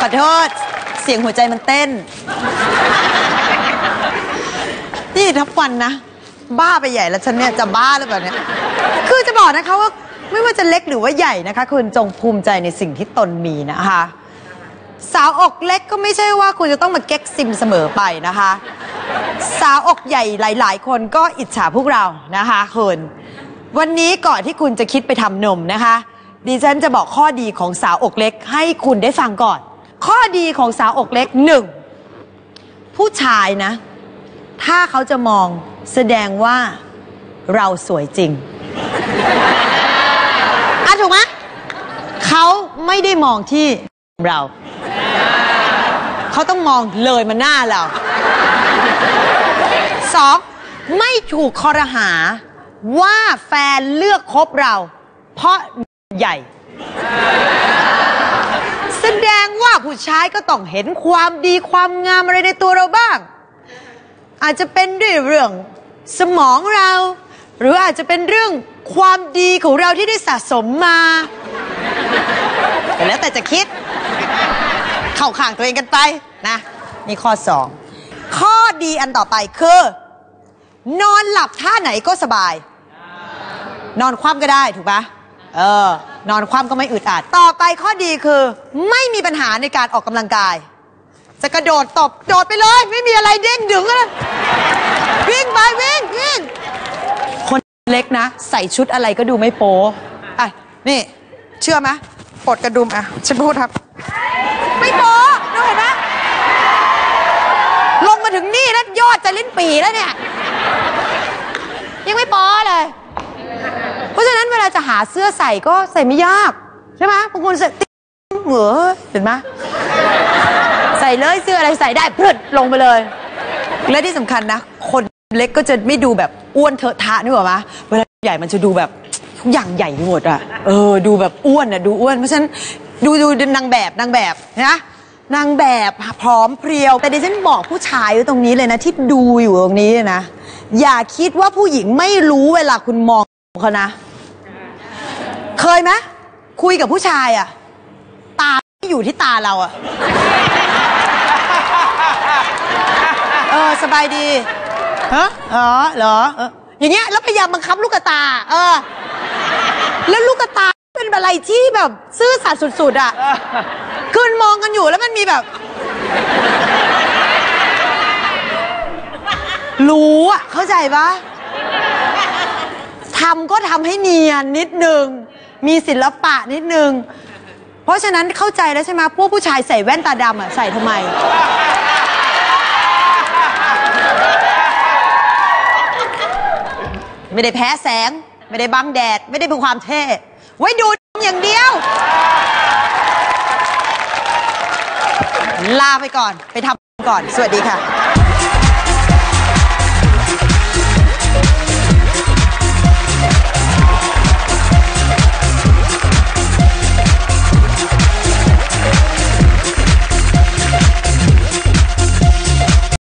ขอโทษ เสียงหัวใจมันเต้น นี่ทับวันนะ บ้าไปใหญ่แล้วฉันเนี่ยจะบ้าหรือเปล่าเนี่ย คือจะบอกนะคะว่าไม่ว่าจะเล็กหรือว่าใหญ่นะคะ คุณจงภูมิใจในสิ่งที่ตนมีนะคะ สาวอกเล็กก็ไม่ใช่ว่าคุณจะต้องมาเก๊กซิมเสมอไปนะคะ สาวอกใหญ่หลาย ๆ คนก็อิจฉาพวกเรานะคะคุณวันนี้ก่อนที่คุณจะคิดไปทำนมนะคะ ดิฉันจะบอกข้อดีของสาวอกเล็กให้คุณได้ฟังก่อน ข้อดีของสาวอกเล็กหนึ่งผู้ชายนะ ถ้าเขาจะมองแสดงว่าเราสวยจริงอะถูกไหมเขาไม่ได้มองที่เรา เขาต้องมองเลยมาหน้าเราสองไม่ถูกคอรหาว่าแฟนเลือกคบเรา เพราะใหญ่ ผู้ชายก็ต้องเห็นความดีความงามอะไรในตัวเราบ้าง อาจจะเป็นด้วยเรื่องสมองเรา หรืออาจจะเป็นเรื่องความดีของเราที่ได้สะสมมาแต่แล้วแต่จะคิด เข้าข้างตัวเองกันไปนะนี่ข้อสองข้อดีอันต่อไปคือ นอนหลับท่าไหนก็สบาย นอนคว่ำก็ได้ถูกปะเออ นอนคว่ำก็ไม่อึดอัด ต่อไปข้อดีคือ ไม่มีปัญหาในการออกกำลังกาย จะกระโดดตบโดดไปเลย ไม่มีอะไรเด้งดึงเลยวิ่งไปวิ่งวิ่งคนเล็กนะ ใส่ชุดอะไรก็ดูไม่โป๊อะนี่ เชื่อไหมปลดกระดุมอะฉันพูดครับ ไม่โป๊ดูเห็นไหมลงมาถึงนี่แล้วยอดจะลิ้นปีแล้วเนี่ย ยังไม่โป๊เลย ราะฉะนั้นเวลาจะหาเสื้อใส่ก็ใส่ไม่ยากใช่ไหมบางคนใส่ติ๊งเหงอเห็นไหมใส่เลยเสื้ออะไรใส่ได้พรึดลงไปเลย และที่สำคัญนะ คนเล็กก็จะไม่ดูแบบอ้วนเถอะทะนึกออกไหมเวลาใหญ่มันจะดูแบบทุกอย่างใหญ่หมดอะเออดูแบบอ้วนอะดูอ้วนเพราะฉะนั้นดูดูนางแบบนางแบบนะนางแบบพร้อมเพรียว แต่ดิฉันบอกผู้ชายตรงนี้เลยนะ ที่ดูอยู่ตรงนี้นะ อย่าคิดว่าผู้หญิงไม่รู้เวลาคุณมองเขานะ เคยไหมคุยกับผู้ชายอะตาไม่อยู่ที่ตาเราอะเออ สบายดีฮะอ๋อเหรอเอออย่างเงี้ยแล้วพยายามบังคับลูกตา เออ แล้วลูกตาเป็นอะไรที่แบบซื่อสัตย์สุดๆอะคือมันมองกันอยู่แล้วมันมีแบบ รู้อะ เข้าใจปะทำก็ทำให้เนียนนิดนึง มีศิลปะนิดนึง เพราะฉะนั้นเข้าใจแล้วใช่ไหมพวกผู้ชายใส่แว่นตาดำอะใส่ทำไม ไม่ได้แพ้แสง ไม่ได้บังแดด ไม่ได้เป็นความเท่ ไว้ดูอย่างเดียว ลาไปก่อนไปทำก่อน สวัสดีค่ะ